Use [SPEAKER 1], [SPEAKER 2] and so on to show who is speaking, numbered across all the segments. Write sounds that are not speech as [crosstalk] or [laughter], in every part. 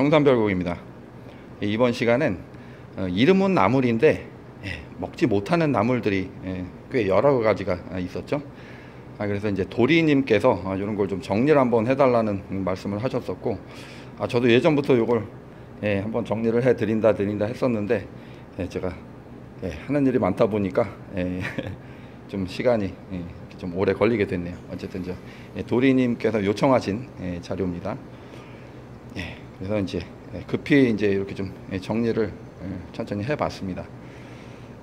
[SPEAKER 1] 청산별곡입니다. 이번 시간은 어, 이름은 나물인데 예, 먹지 못하는 나물들이 예, 꽤 여러 가지가 있었죠. 아, 그래서 이제 도리님께서 아, 이런 걸 좀 정리를 한번 해달라는 말씀을 하셨었고, 아, 저도 예전부터 이걸 예, 한번 정리를 해드린다 드린다 했었는데 예, 제가 예, 하는 일이 많다 보니까 예, [laughs] 좀 시간이 예, 좀 오래 걸리게 됐네요. 어쨌든 저 예, 도리님께서 요청하신 예, 자료입니다. 예, 그래서 이제 예, 급히 이제 이렇게 좀 예, 정리를 예, 천천히 해봤습니다.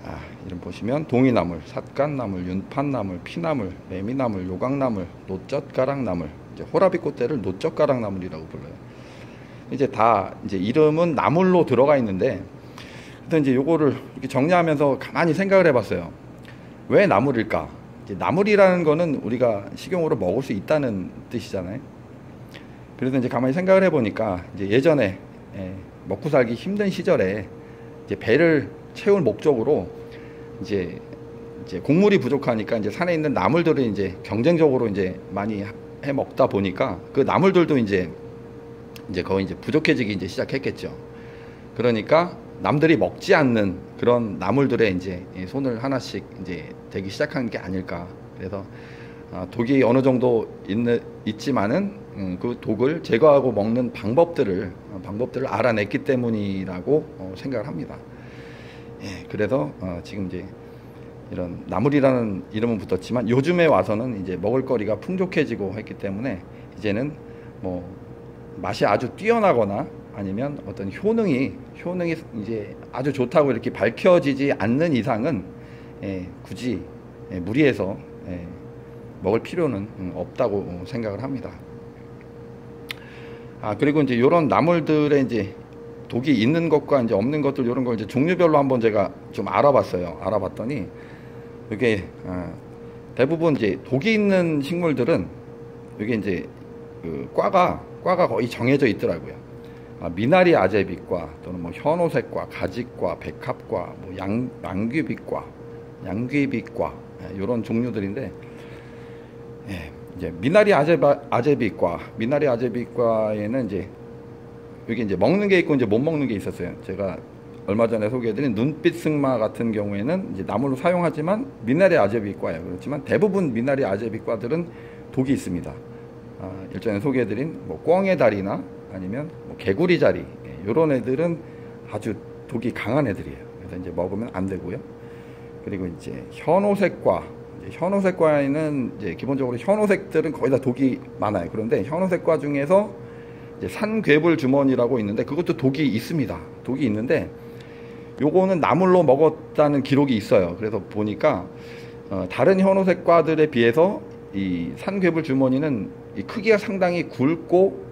[SPEAKER 1] 아, 이름 보시면 동이나물, 삿갓나물, 윤판나물, 피나물, 매미나물, 요강나물, 노젓가락나물, 이제 호라비 꽃대를 노젓가락나물이라고 불러요. 이제 다 이제 이름은 나물로 들어가 있는데, 그래서 이제 요거를 이렇게 정리하면서 가만히 생각을 해봤어요. 왜 나물일까? 이제 나물이라는 거는 우리가 식용으로 먹을 수 있다는 뜻이잖아요. 그래서 이제 가만히 생각을 해보니까 이제 예전에 예, 먹고 살기 힘든 시절에 이제 배를 채울 목적으로 이제 이제 곡물이 부족하니까 이제 산에 있는 나물들을 이제 경쟁적으로 이제 많이 해 먹다 보니까 그 나물들도 이제 이제 거의 이제 부족해지기 이제 시작했겠죠. 그러니까 남들이 먹지 않는 그런 나물들에 이제 손을 하나씩 이제 대기 시작한 게 아닐까. 그래서 아, 독이 어느 정도 있는 있지만은 음, 그 독을 제거하고 먹는 방법들을 어, 방법들을 알아냈기 때문이라고 어, 생각을 합니다. 예, 그래서 어, 지금 이제 이런 나물이라는 이름은 붙었지만 요즘에 와서는 이제 먹을거리가 풍족해지고 했기 때문에 이제는 뭐 맛이 아주 뛰어나거나 아니면 어떤 효능이 효능이 이제 아주 좋다고 이렇게 밝혀지지 않는 이상은 예, 굳이 예, 무리해서 예, 먹을 필요는 음, 없다고 생각을 합니다. 아 그리고 이제 이런 나물들의 이제 독이 있는 것과 이제 없는 것들 이런 걸 이제 종류별로 한번 제가 좀 알아봤어요. 알아봤더니 이게 아, 대부분 이제 독이 있는 식물들은 이게 이제 그 과가 과가 거의 정해져 있더라고요. 아, 미나리 아제비과 또는 뭐 현오색과 가지과 백합과 뭐 양, 양귀비과 양귀비과 이런 예, 종류들인데 예, 이제 미나리 아제바, 아제비과 미나리 아제비과에는 이제 여기 이제 먹는 게 있고 이제 못 먹는 게 있었어요. 제가 얼마 전에 소개해드린 눈빛 승마 같은 경우에는 이제 나물로 사용하지만 미나리 아제비과예요. 그렇지만 대부분 미나리 아제비과들은 독이 있습니다. 아, 일전에 소개해드린 뭐 꿩의 다리나 아니면 뭐 개구리 자리 이런 예, 애들은 아주 독이 강한 애들이에요. 그래서 이제 먹으면 안 되고요. 그리고 이제 현오색과 현오색과에는 이제 기본적으로 현오색들은 거의 다 독이 많아요. 그런데 현오색과 중에서 산괴불 주머니라고 있는데 그것도 독이 있습니다. 독이 있는데 요거는 나물로 먹었다는 기록이 있어요. 그래서 보니까 어, 다른 현오색과들에 비해서 이 산괴불 주머니는 이 크기가 상당히 굵고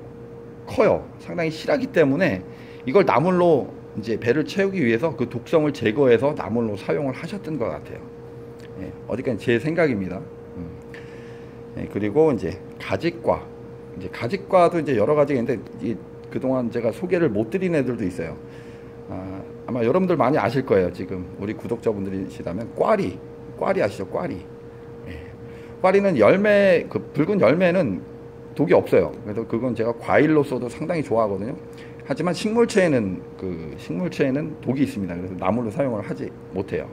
[SPEAKER 1] 커요. 상당히 실하기 때문에 이걸 나물로 이제 배를 채우기 위해서 그 독성을 제거해서 나물로 사용을 하셨던 것 같아요. 예, 어디까지 제 생각입니다. 음. 예, 그리고 이제 가직과 이제 가직과도 이제 여러 가지가 있는데 이, 그동안 제가 소개를 못 드린 애들도 있어요. 아, 아마 여러분들 많이 아실 거예요. 지금 우리 구독자분들이시다면 꽈리, 꽈리 아시죠? 꽈리. 예. 꽈리는 열매, 그 붉은 열매는 독이 없어요. 그래서 그건 제가 과일로서도 상당히 좋아하거든요. 하지만 식물체에는 그 식물체에는 독이 있습니다. 그래서 나물로 사용을 하지 못해요.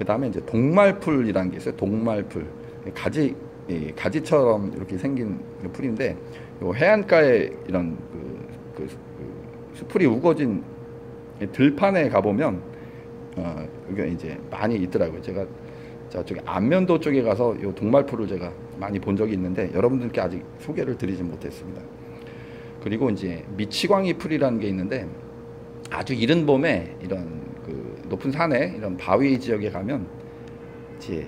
[SPEAKER 1] 그 다음에 이제 동말풀이라는 게 있어요. 동말풀 가지 이 가지처럼 이렇게 생긴 풀인데 요 해안가에 이런 그, 그, 그 수풀이 우거진 들판에 가보면 어, 이게 이제 많이 있더라고요. 제가 저쪽에 안면도 쪽에 가서 요 동말풀을 제가 많이 본 적이 있는데 여러분들께 아직 소개를 드리지 못했습니다. 그리고 이제 미치광이 풀이라는 게 있는데 아주 이른 봄에 이런 그 높은 산에 이런 바위 지역에 가면 이제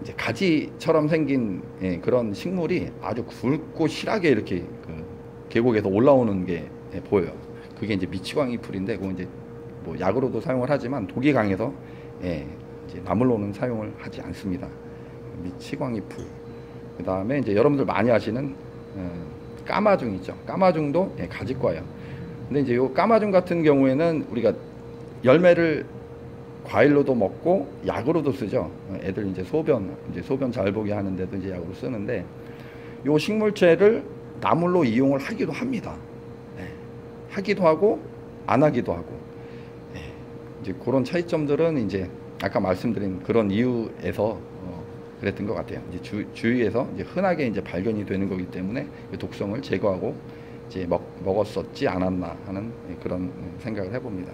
[SPEAKER 1] 이제 가지처럼 생긴 예, 그런 식물이 아주 굵고 실하게 이렇게 그 계곡에서 올라오는 게 예, 보여요. 그게 이제 미치광이 풀인데 그거 이제 뭐 약으로도 사용을 하지만 독이 강해서 예, 이제 나물로는 사용을 하지 않습니다. 미치광이 풀. 그 다음에 이제 여러분들 많이 아시는 어, 까마중 있죠. 까마중도 예, 가지과예요. 근데 이제 요 까마중 같은 경우에는 우리가 열매를 과일로도 먹고 약으로도 쓰죠. 애들 이제 소변 이제 소변 잘 보게 하는데도 이제 약으로 쓰는데 요 식물체를 나물로 이용을 하기도 합니다. 네. 하기도 하고 안 하기도 하고 예, 이제 그런 차이점들은 이제 아까 말씀드린 그런 이유에서 어, 그랬던 것 같아요. 이제 주, 주위에서 이제 흔하게 이제 발견이 되는 거기 때문에 그 독성을 제거하고 이제 먹, 먹었었지 않았나 하는 그런 생각을 해봅니다.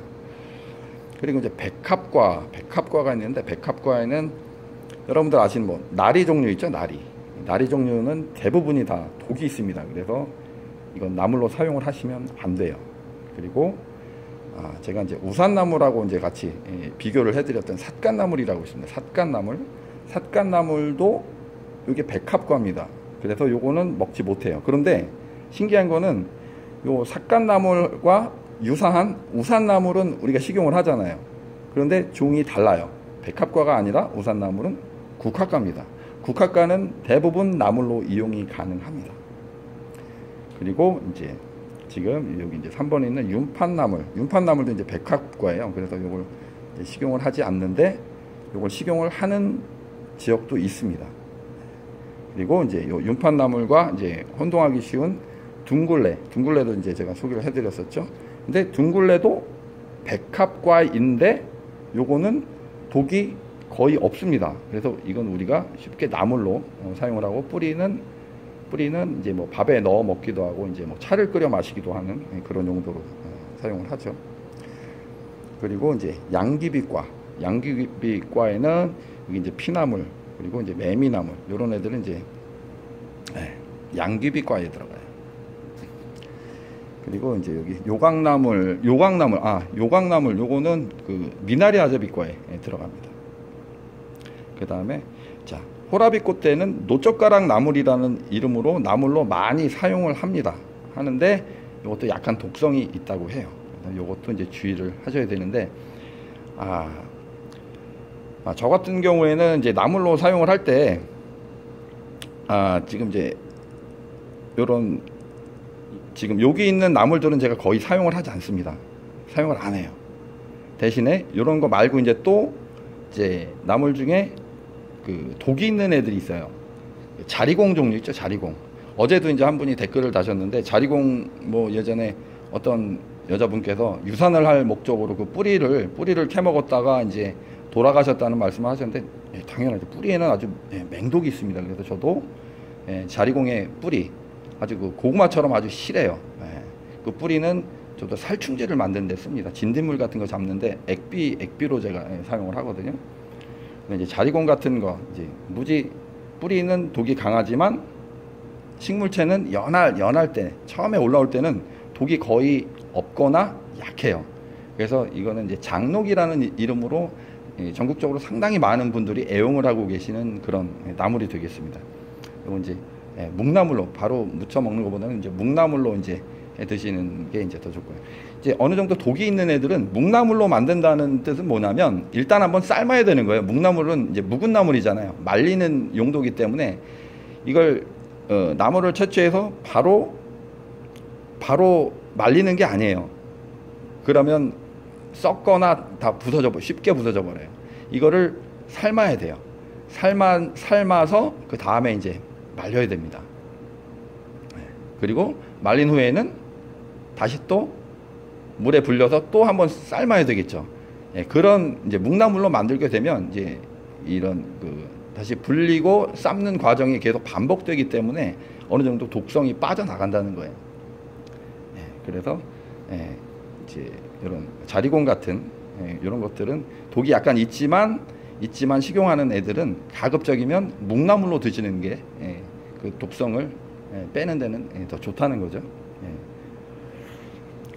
[SPEAKER 1] 그리고 이제 백합과 백합과가 있는데 백합과에는 여러분들 아시는 뭐 나리 종류 있죠 나리. 나리 종류는 대부분이 다 독이 있습니다. 그래서 이건 나물로 사용을 하시면 안 돼요. 그리고 아, 제가 이제 우산나물하고 이제 같이 예, 비교를 해드렸던 삿갓나물이라고 있습니다. 삿갓나물. 삿갓나물도 이게 백합과입니다. 그래서 요거는 먹지 못해요. 그런데 신기한 거는 요 삿갓나물과 유사한 우산나물은 우리가 식용을 하잖아요. 그런데 종이 달라요. 백합과가 아니라 우산나물은 국화과입니다. 국화과는 대부분 나물로 이용이 가능합니다. 그리고 이제 지금 여기 이제 3번에 있는 윤판나물, 윤판나물도 이제 백합과예요. 그래서 이걸 식용을 하지 않는데 이걸 식용을 하는 지역도 있습니다. 그리고 이제 요 윤판나물과 이제 혼동하기 쉬운 둥글레, 둥글레도 이제 제가 소개를 해드렸었죠. 근데 둥글레도 백합과인데 요거는 독이 거의 없습니다. 그래서 이건 우리가 쉽게 나물로 어, 사용을 하고 뿌리는 뿌리는 이제 뭐 밥에 넣어 먹기도 하고 이제 뭐 차를 끓여 마시기도 하는 예, 그런 용도로 어, 사용을 하죠. 그리고 이제 양귀비과, 양귀비과에는 여기 이제 피나물 그리고 이제 매미나물 이런 애들은 이제 예, 양귀비과에 들어가요. 그리고 이제 여기 요강나물, 요강나물, 아, 요강나물, 요거는 그 미나리 아제비과에 들어갑니다. 그 다음에, 자, 호라비꽃대는 노젓가락 나물이라는 이름으로 나물로 많이 사용을 합니다. 하는데, 이것도 약간 독성이 있다고 해요. 이것도 이제 주의를 하셔야 되는데, 아, 아, 저 같은 경우에는 이제 나물로 사용을 할 때, 아, 지금 이제, 요런 지금 여기 있는 나물들은 제가 거의 사용을 하지 않습니다. 사용을 안 해요. 대신에 이런 거 말고 이제 또 이제 나물 중에 그 독이 있는 애들이 있어요. 자리공 종류 있죠, 자리공. 어제도 이제 한 분이 댓글을 다셨는데 자리공 뭐 예전에 어떤 여자분께서 유산을 할 목적으로 그 뿌리를 뿌리를 캐 먹었다가 이제 돌아가셨다는 말씀을 하셨는데 예, 당연하죠. 뿌리에는 아주 예, 맹독이 있습니다. 그래서 저도 예, 자리공의 뿌리 아주 그 고구마처럼 아주 실해요. 예. 그 뿌리는 저도 살충제를 만드는 데 씁니다. 진딧물 같은 거 잡는데 액비 액비로 제가 예, 사용을 하거든요. 근데 이제 자리공 같은 거 이제 무지 뿌리는 독이 강하지만 식물체는 연할 연할 때 처음에 올라올 때는 독이 거의 없거나 약해요. 그래서 이거는 이제 장록이라는 이름으로 예, 전국적으로 상당히 많은 분들이 애용을 하고 계시는 그런 예, 나물이 되겠습니다. 이거 이제 예, 묵나물로 바로 무쳐 먹는 것보다는 이제 묵나물로 이제 드시는 게 이제 더 좋고요. 이제 어느 정도 독이 있는 애들은 묵나물로 만든다는 뜻은 뭐냐면 일단 한번 삶아야 되는 거예요. 묵나물은 이제 묵은 나물이잖아요. 말리는 용도기 때문에 이걸 어, 나물을 채취해서 바로 바로 말리는 게 아니에요. 그러면 썩거나 다 부서져 쉽게 부서져 버려요. 이거를 삶아야 돼요. 삶아 삶아서 그 다음에 이제 말려야 됩니다. 네. 그리고 말린 후에는 다시 또 물에 불려서 또 한번 삶아야 되겠죠. 예, 그런 이제 묵나물로 만들게 되면 이제 이런 그 다시 불리고 삶는 과정이 계속 반복되기 때문에 어느 정도 독성이 빠져나간다는 거예요. 예, 그래서 예, 이제 이런 자리공 같은 예, 이런 것들은 독이 약간 있지만 있지만 식용하는 애들은 가급적이면 묵나물로 드시는 게그 예, 독성을 예, 빼는 데는 예, 더 좋다는 거죠.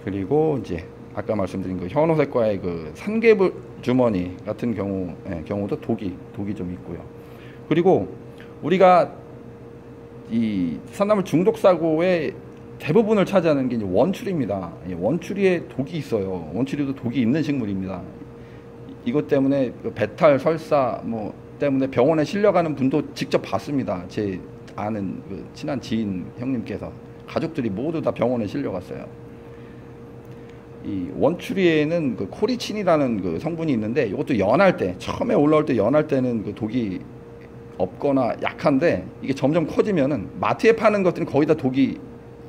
[SPEAKER 1] 그리고 이제 아까 말씀드린 그 현호색과의 그 산개불 주머니 같은 경우 경우도 독이 독이 좀 있고요. 그리고 우리가 이 산나물 중독 사고의 대부분을 차지하는 게 원추리입니다. 원추리에 독이 있어요. 원추리도 독이 있는 식물입니다. 이것 때문에 그 배탈, 설사 뭐 때문에 병원에 실려가는 분도 직접 봤습니다. 제 아는 그 친한 지인 형님께서 가족들이 모두 다 병원에 실려갔어요. 이 원추리에는 그 코리친이라는 그 성분이 있는데 이것도 연할 때 처음에 올라올 때 연할 때는 그 독이 없거나 약한데 이게 점점 커지면은 마트에 파는 것들은 거의 다 독이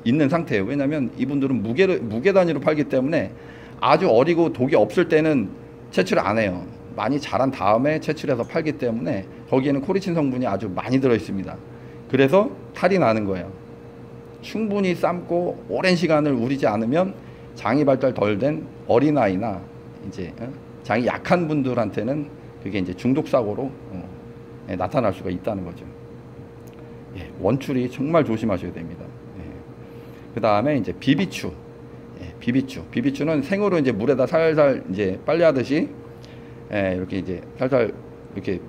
[SPEAKER 1] 있는 상태예요. 왜냐하면 이분들은 무게를 무게 단위로 팔기 때문에 아주 어리고 독이 없을 때는 채취를 안 해요. 많이 자란 다음에 채취해서 팔기 때문에 거기에는 코리친 성분이 아주 많이 들어 있습니다. 그래서 탈이 나는 거예요. 충분히 삶고 오랜 시간을 우리지 않으면 장이 발달 덜 된 어린아이나 이제 어? 장이 약한 분들한테는 그게 이제 중독 사고로 어, 예, 나타날 수가 있다는 거죠. 예, 원출이 정말 조심하셔야 됩니다. 예. 그 다음에 이제 비비추, 예, 비비추, 비비추는 생으로 이제 물에다 살살 이제 빨래하듯이 예, 이렇게 이제 살살 이렇게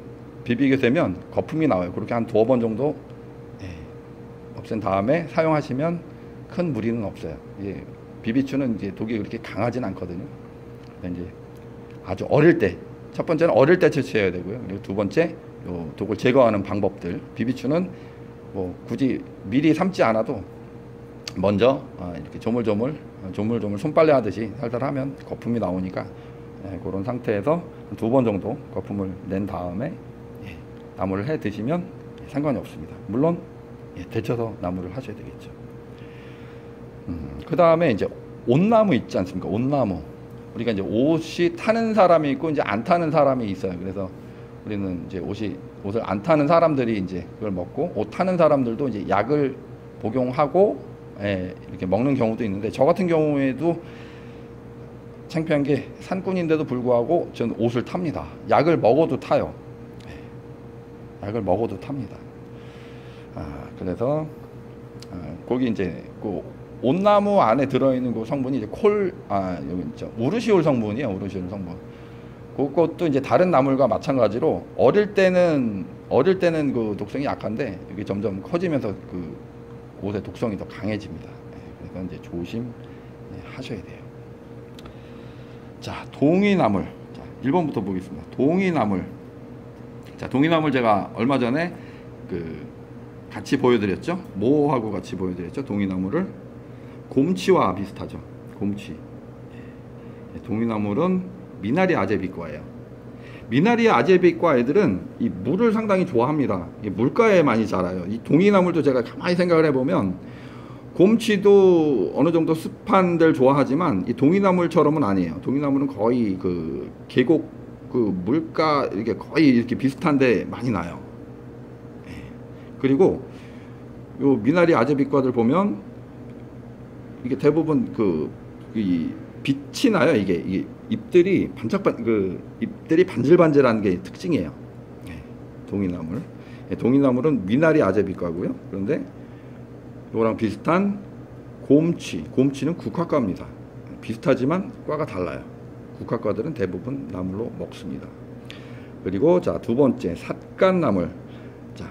[SPEAKER 1] 비비게 되면 거품이 나와요. 그렇게 한 두어 번 정도 예, 없앤 다음에 사용하시면 큰 무리는 없어요. 예, 비비추는 이제 독이 그렇게 강하진 않거든요. 이제 아주 어릴 때, 첫 번째는 어릴 때 채취해야 되고요. 그리고 두 번째, 요 독을 제거하는 방법들. 비비추는 뭐 굳이 미리 삶지 않아도 먼저 아, 이렇게 조물조물, 어, 조물조물 손빨래 하듯이 살살 하면 거품이 나오니까 예, 그런 상태에서 두 번 정도 거품을 낸 다음에 예, 나무를 해 드시면 상관이 없습니다. 물론 예, 데쳐서 나무를 하셔야 되겠죠. 음, 그 다음에 이제 온나무 있지 않습니까? 온나무. 우리가 이제 옷이 타는 사람이 있고 이제 안 타는 사람이 있어요. 그래서 우리는 이제 옷이 옷을 안 타는 사람들이 이제 그걸 먹고 옷 타는 사람들도 이제 약을 복용하고 예, 이렇게 먹는 경우도 있는데 저 같은 경우에도 창피한 게 산꾼인데도 불구하고 저는 옷을 탑니다. 약을 먹어도 타요. 예, 약을 먹어도 탑니다. 아, 그래서 아, 거기 이제 그 온나무 안에 들어있는 그 성분이 이제 콜, 아, 여기 있죠. 우르시올 성분이에요. 우르시올 성분. 그것도 이제 다른 나물과 마찬가지로 어릴 때는, 어릴 때는 그 독성이 약한데 이게 점점 커지면서 그 옷의 독성이 더 강해집니다. 예, 그래서 이제 조심 예, 하셔야 돼요. 자, 동이나물. 자, 1번부터 보겠습니다. 동이나물. 자, 동이나물 제가 얼마 전에 그 같이 보여드렸죠. 모하고 같이 보여드렸죠. 동이나물을 곰치와 비슷하죠. 곰치. 예. 동이나물은 미나리 아제비과예요. 미나리 아제비과 애들은 이 물을 상당히 좋아합니다. 물가에 많이 자라요. 이 동이나물도 제가 가만히 생각을 해보면 곰치도 어느 정도 습한 데를 좋아하지만 이 동이나물처럼은 아니에요. 동이나물은 거의 그 계곡 그 물가 이렇게 거의 이렇게 비슷한데 많이 나요. 예. 그리고 요 미나리 아제비과들 보면 이게 대부분 그 이 빛이 나요. 이게, 이게 잎들이 반짝반 그 잎들이 반질반질한 게 특징이에요. 예, 동이나물. 예, 동이나물은 미나리 아제비과고요. 그런데 이거랑 비슷한 곰치. 곰치는 국화과입니다. 비슷하지만 과가 달라요. 국화과들은 대부분 나물로 먹습니다. 그리고 자 두 번째 삿갓나물. 자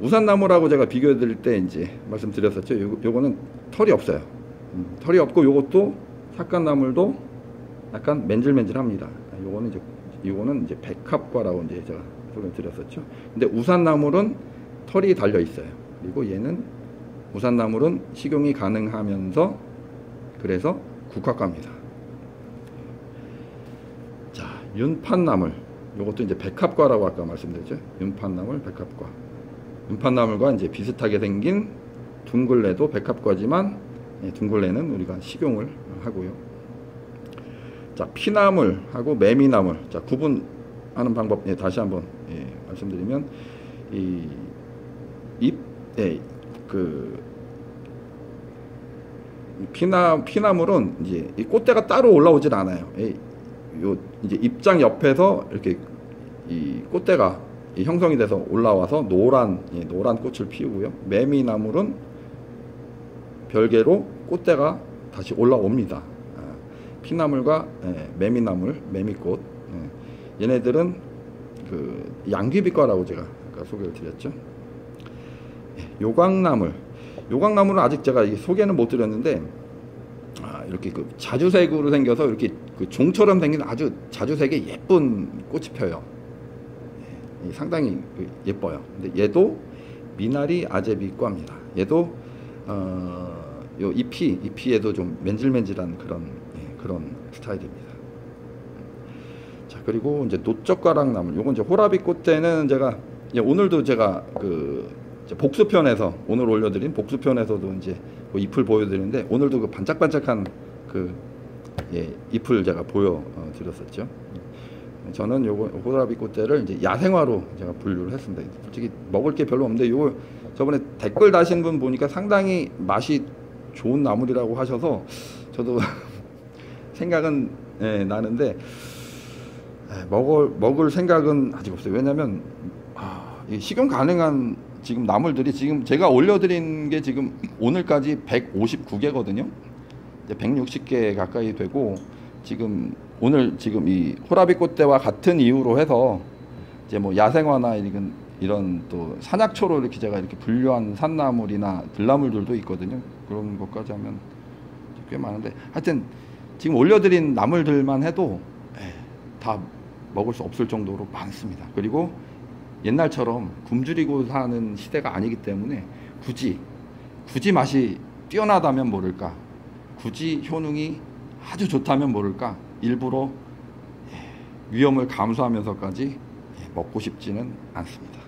[SPEAKER 1] 우산나물하고 제가 비교해 드릴 때 이제 말씀드렸었죠. 요, 요거는 털이 없어요. 음, 털이 없고 요것도 삭간나물도 약간 맨질맨질합니다. 요거는 이제 요거는 이제 백합과라고 이제 제가 소개 드렸었죠. 근데 우산나물은 털이 달려 있어요. 그리고 얘는 우산나물은 식용이 가능하면서 그래서 국화과입니다. 자, 윤판나물. 요것도 이제 백합과라고 아까 말씀드렸죠. 윤판나물, 백합과. 윤판나물과 이제 비슷하게 생긴 둥글레도 백합과지만 예, 둥글레는 우리가 식용을 하고요. 자, 피나물하고 매미나물. 자, 구분하는 방법 예, 다시 한번 예, 말씀드리면 이 잎, 예, 그 피나 피나물은 이제 이 꽃대가 따로 올라오질 않아요. 예, 요 이제 입장 옆에서 이렇게 이 꽃대가 형성이 돼서 올라와서 노란 예, 노란 꽃을 피우고요. 매미나물은 별개로 꽃대가 다시 올라옵니다. 아, 피나물과 예, 매미나물, 매미꽃. 예, 얘네들은 그 양귀비과라고 제가 아까 소개를 드렸죠. 예, 요광나물. 요광나물은 아직 제가 소개는 못 드렸는데 아, 이렇게 그 자주색으로 생겨서 이렇게 그 종처럼 생긴 아주 자주색의 예쁜 꽃이 펴요. 상당히 그 예뻐요. 근데 얘도 미나리 아제비과입니다. 얘도 어, 요 잎이 잎이에도 좀 맨질맨질한 그런 예, 그런 스타일입니다. 자 그리고 이제 노적가락 나물 요건 이제 호라비 꽃대는 제가 예, 오늘도 제가 그 복수편에서 오늘 올려드린 복수편에서도 이제 그 잎을 보여드리는데 오늘도 그 반짝반짝한 그 예, 잎을 제가 보여드렸었죠. 저는 요거 호라비 꽃대를 이제 야생화로 제가 분류를 했습니다. 솔직히 먹을 게 별로 없는데 요거 저번에 댓글 다신 분 보니까 상당히 맛이 좋은 나물이라고 하셔서 저도 [laughs] 생각은 예, 나는데 예, 먹을 먹을 생각은 아직 없어요. 왜냐면 아, 이 식용 가능한 지금 나물들이 지금 제가 올려드린 게 지금 [clears throat] 오늘까지 159개거든요. 이제 160개 가까이 되고 지금 오늘 지금 이 호라비 꽃대와 같은 이유로 해서 이제 뭐 야생화나 이런 이런 또 산약초로 이렇게 제가 이렇게 분류한 산나물이나 들나물들도 있거든요. 그런 것까지 하면 꽤 많은데 하여튼 지금 올려드린 나물들만 해도 예, 다 먹을 수 없을 정도로 많습니다. 그리고 옛날처럼 굶주리고 사는 시대가 아니기 때문에 굳이 굳이 맛이 뛰어나다면 모를까 굳이 효능이 아주 좋다면 모를까 일부러 예, 위험을 감수하면서까지 예, 먹고 싶지는 않습니다.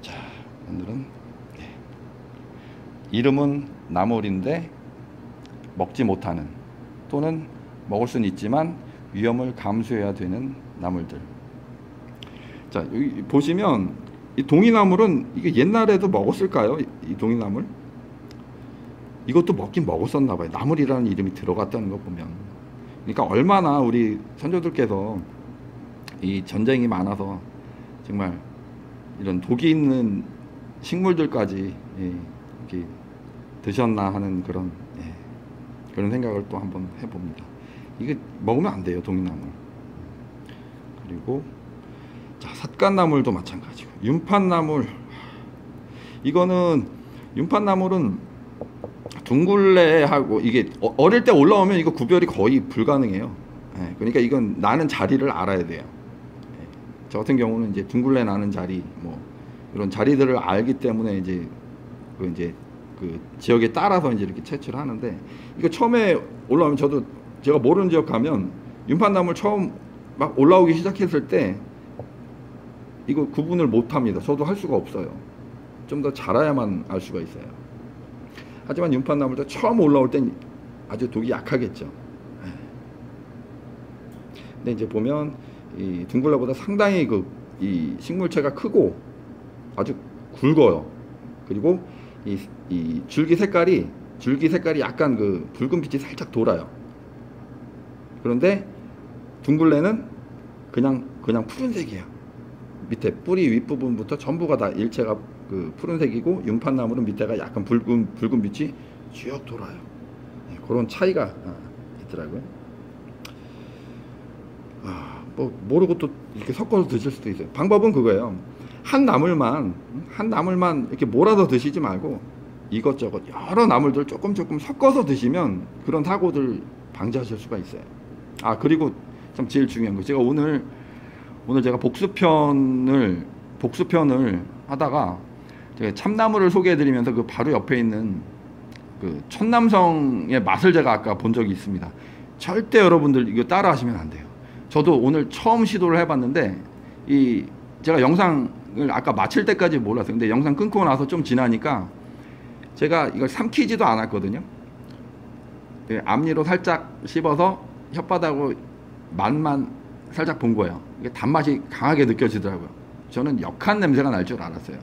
[SPEAKER 1] 자 오늘은 예, 이름은 나물인데 먹지 못하는 또는 먹을 수는 있지만 위험을 감수해야 되는 나물들. 자 여기 보시면 이 동이나물은 이게 옛날에도 먹었을까요? 이 동이나물? 이것도 먹긴 먹었었나 봐요. 나물이라는 이름이 들어갔다는 거 보면. 그러니까 얼마나 우리 선조들께서 이 전쟁이 많아서 정말 이런 독이 있는 식물들까지 예, 이렇게 드셨나 하는 그런 예, 그런 생각을 또 한번 해봅니다. 이게 먹으면 안 돼요 동이나물. 그리고 자 삿갓나물도 마찬가지고 윤팥나물 이거는 윤팥나물은 둥글레하고 이게 어- 어릴 때 올라오면 이거 구별이 거의 불가능해요. 예, 그러니까 이건 나는 자리를 알아야 돼요. 예, 저 같은 경우는 이제 둥글레 나는 자리 뭐 이런 자리들을 알기 때문에 이제 그 이제 그 지역에 따라서 이제 이렇게 채취를 하는데 이거 처음에 올라오면 저도 제가 모르는 지역 가면 윤판나물 처음 막 올라오기 시작했을 때 이거 구분을 못 합니다. 저도 할 수가 없어요. 좀 더 자라야만 알 수가 있어요. 하지만 윤판나물도 처음 올라올 땐 아주 독이 약하겠죠. 예. 근데 이제 보면 이 둥글레보다 상당히 그 이 식물체가 크고 아주 굵어요. 그리고 이, 이 줄기 색깔이 줄기 색깔이 약간 그 붉은 빛이 살짝 돌아요. 그런데 둥글레는 그냥 그냥 푸른색이에요. 밑에 뿌리 윗부분부터 전부가 다 일체가 그 푸른색이고 윤판나물은 밑에가 약간 붉은 붉은 빛이 쭉 돌아요. 네, 그런 차이가 아, 있더라고요. 아, 뭐 모르고 또 이렇게 섞어서 드실 수도 있어요. 방법은 그거예요. 한 나물만 한 나물만 이렇게 몰아서 드시지 말고 이것저것 여러 나물들 조금 조금 섞어서 드시면 그런 사고들 방지하실 수가 있어요. 아 그리고 참 제일 중요한 거 제가 오늘 오늘 제가 복수편을 복수편을 하다가 제가 참나무를 소개해드리면서 그 바로 옆에 있는 그 천남성의 맛을 제가 아까 본 적이 있습니다. 절대 여러분들 이거 따라하시면 안 돼요. 저도 오늘 처음 시도를 해봤는데 이 제가 영상 을 아까 마칠 때까지 몰랐어요. 근데 영상 끊고 나서 좀 지나니까 제가 이걸 삼키지도 않았거든요. 예, 앞니로 살짝 씹어서 혓바닥으로 맛만 살짝 본 거예요. 이게 단맛이 강하게 느껴지더라고요. 저는 역한 냄새가 날 줄 알았어요.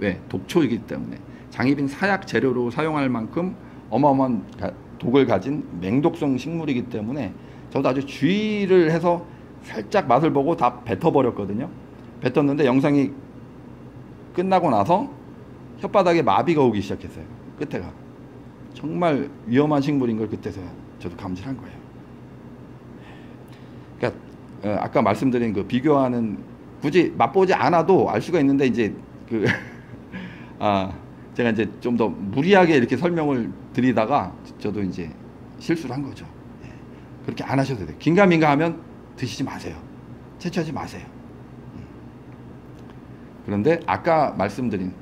[SPEAKER 1] 왜? 독초이기 때문에. 장입인 사약 재료로 사용할 만큼 어마어마한 가- 독을 가진 맹독성 식물이기 때문에 저도 아주 주의를 해서 살짝 맛을 보고 다 뱉어버렸거든요. 뱉었는데 영상이 끝나고 나서 혓바닥에 마비가 오기 시작했어요. 끝에가. 정말 위험한 식물인 걸 그때서 저도 감지한 거예요. 그러니까 어, 아까 말씀드린 그 비교하는 굳이 맛보지 않아도 알 수가 있는데 이제 그 [laughs] 아, 제가 이제 좀 더 무리하게 이렇게 설명을 드리다가 저도 이제 실수를 한 거죠. 예. 그렇게 안 하셔도 돼요. 긴가민가 하면 드시지 마세요. 채취하지 마세요. 음. 그런데 아까 말씀드린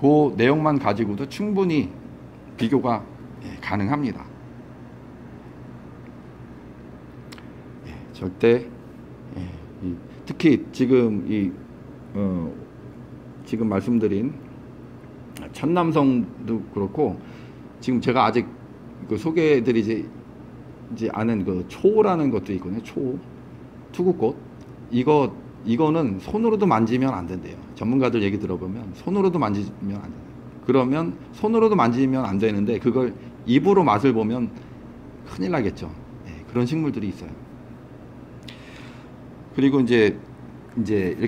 [SPEAKER 1] 그 내용만 가지고도 충분히 비교가 예, 가능합니다. 예, 절대 예, 이, 특히 지금 이 어, 지금 말씀드린 천남성도 그렇고 지금 제가 아직 그 소개해드리지 아는 그 초라는 것도 있거든요. 초 투구꽃 이거 이거는 손으로도 만지면 안 된대요. 전문가들 얘기 들어보면 손으로도 만지면 안 돼요. 그러면 손으로도 만지면 안 되는데 그걸 입으로 맛을 보면 큰일 나겠죠. 예, 그런 식물들이 있어요. 그리고 이제 이제 이렇게